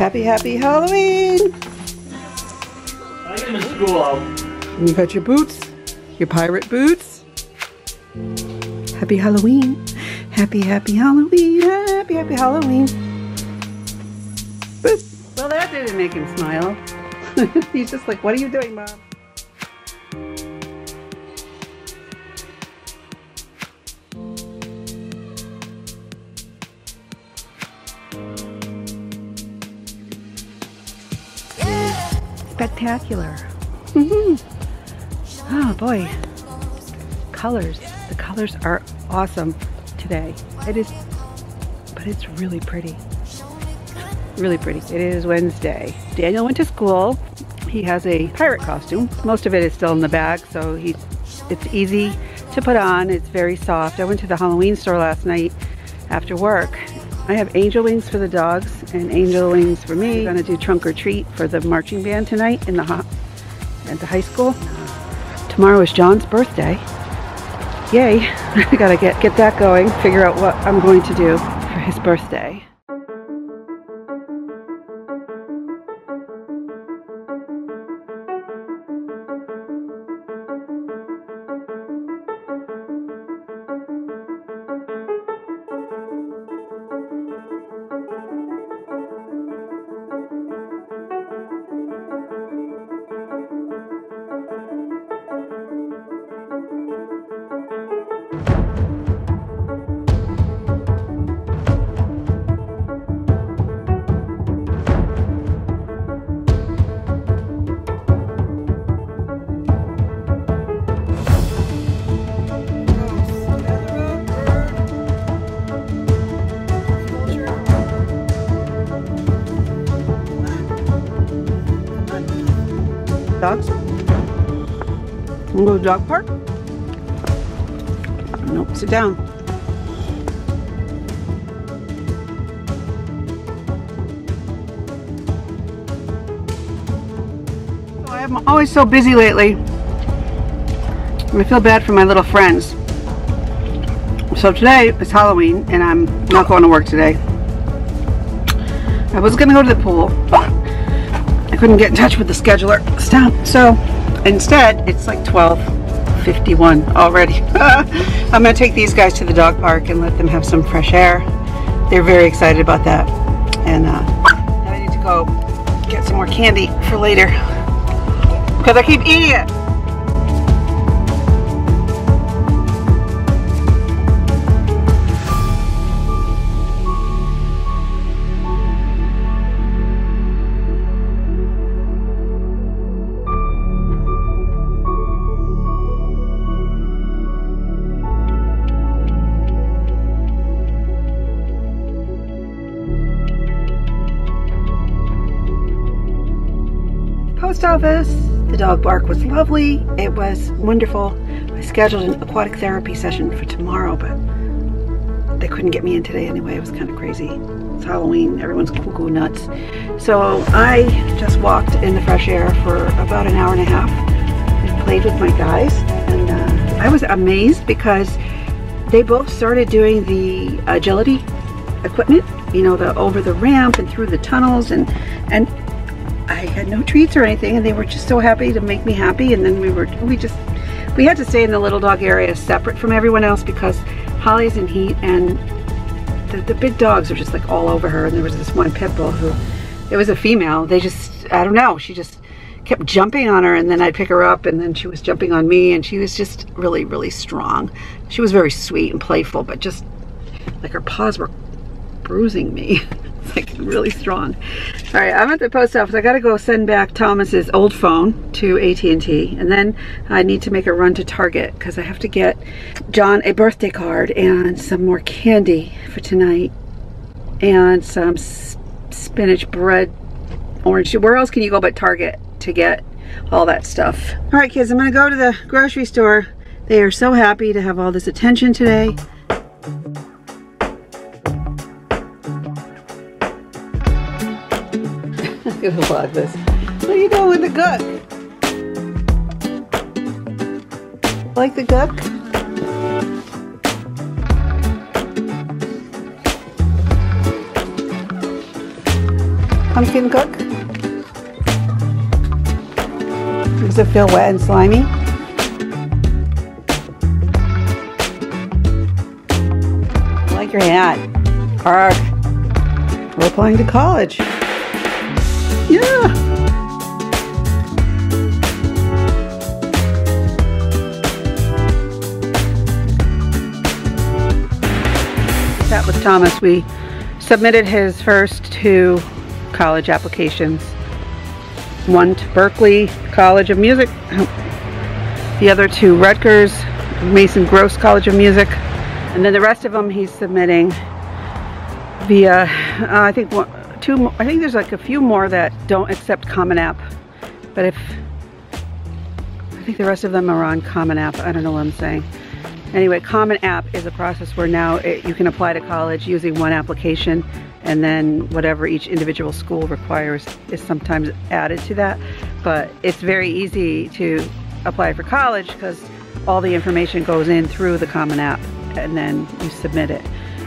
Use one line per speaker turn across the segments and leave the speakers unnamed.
Happy, happy Halloween!
I am in school.
You got your boots, your pirate boots. Happy Halloween. Happy, happy Halloween. Happy, happy Halloween. Boop. Well, that didn't make him smile. He's just like, what are you doing, Mom? Spectacular. Mm-hmm. oh boy. Colors. The colors are awesome today. It is, but it's really pretty. Really pretty. It is Wednesday. Daniel went to school. He has a pirate costume. Most of it is still in the bag, so he's it's easy to put on. It's very soft. I went to the Halloween store last night after work. I have angel wings for the dogs and angel wings for me. I'm gonna do trunk or treat for the marching band tonight in the at the high school. Tomorrow is John's birthday. Yay! I gotta get get that going. Figure out what I'm going to do for his birthday. Dogs? Go to the dog park? Nope, sit down. Oh, I'm always so busy lately. I feel bad for my little friends. So today is Halloween and I'm not going to work today. I was gonna go to the pool, couldn't get in touch with the scheduler. Stop. So instead, it's like 12:51 already. I'm gonna take these guys to the dog park and let them have some fresh air. They're very excited about that. And uh, I need to go get some more candy for later because I keep eating it. Post office. The dog bark was lovely. It was wonderful. I scheduled an aquatic therapy session for tomorrow, but they couldn't get me in today anyway. It was kind of crazy. It's Halloween. Everyone's cuckoo nuts. So I just walked in the fresh air for about an hour and a half and played with my guys. And uh, I was amazed because they both started doing the agility equipment, you know, the over the ramp and through the tunnels and and I had no treats or anything and they were just so happy to make me happy and then we were we just we had to stay in the little dog area separate from everyone else because Holly's in heat and the, the big dogs are just like all over her and there was this one pit bull who it was a female. They just I don't know she just kept jumping on her and then I'd pick her up and then she was jumping on me and she was just really really strong. She was very sweet and playful but just like her paws were bruising me like really strong. All right, I'm at the post office. I got to go send back Thomas's old phone to AT&T, and then I need to make a run to Target because I have to get John a birthday card and some more candy for tonight, and some spinach bread, orange. Where else can you go but Target to get all that stuff? All right, kids, I'm gonna go to the grocery store. They are so happy to have all this attention today. gonna vlog this. What are you doing with the guck? Like the guck? pumpkin gook? Does it feel wet and slimy? I like your hat. Arg. We're applying to college. Yeah. That was Thomas. We submitted his first two college applications. One to Berklee College of Music, the other to Rutgers Mason Gross College of Music, and then the rest of them he's submitting via, uh, I think one, two, more, I think there's like a few more that don't accept Common App, but if, I think the rest of them are on Common App, I don't know what I'm saying. Anyway, Common App is a process where now it, you can apply to college using one application and then whatever each individual school requires is sometimes added to that. But it's very easy to apply for college because all the information goes in through the Common App and then you submit it.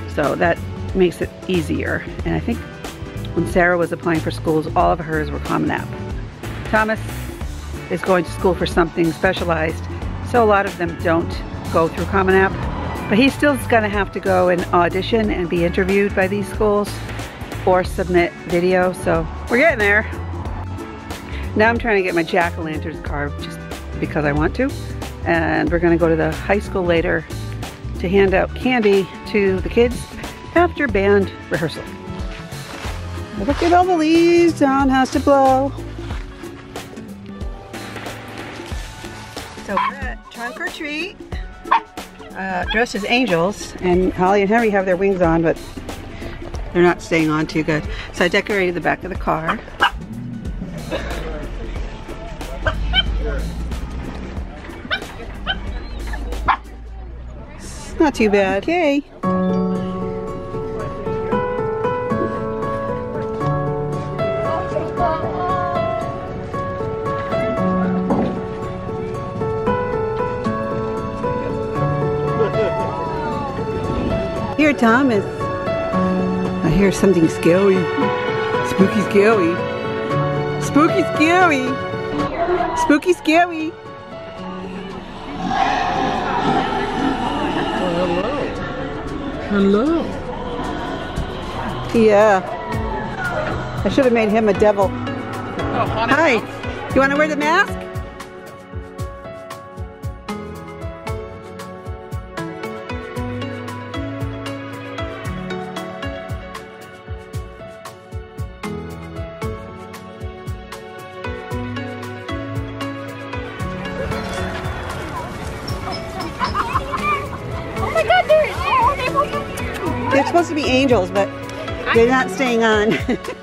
So that makes it easier. And I think when Sarah was applying for schools, all of hers were Common App. Thomas is going to school for something specialized, so a lot of them don't go through Common App. But he still's gonna have to go and audition and be interviewed by these schools or submit video, so we're getting there. Now I'm trying to get my jack-o'-lanterns carved just because I want to. And we're gonna go to the high school later to hand out candy to the kids after band rehearsal. Look at all the leaves, John has to blow. So we're at trunk or treat uh, dressed as angels, and Holly and Henry have their wings on, but they're not staying on too good. So I decorated the back of the car. not too bad. Okay. Thomas. I hear something scary. Spooky scary. Spooky scary. Spooky scary.
Hello. Hello.
Yeah. I should have made him a devil. Oh, Hi. You want to wear the mask?
They're
supposed to be angels, but they're not staying on.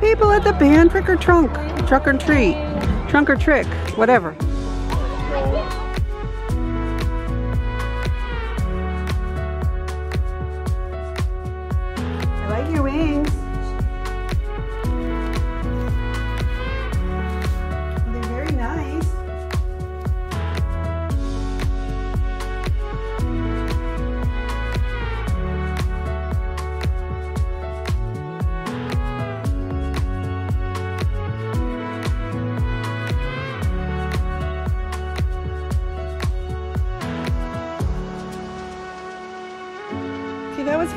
people at the band trick or trunk, truck or treat, trunk or trick, whatever.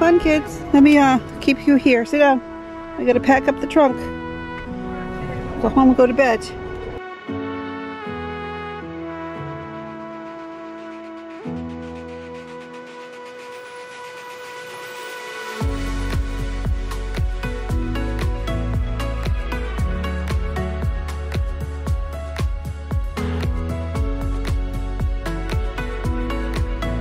Fun, kids. Let me uh keep you here. Sit down. I gotta pack up the trunk. Go home and go to bed.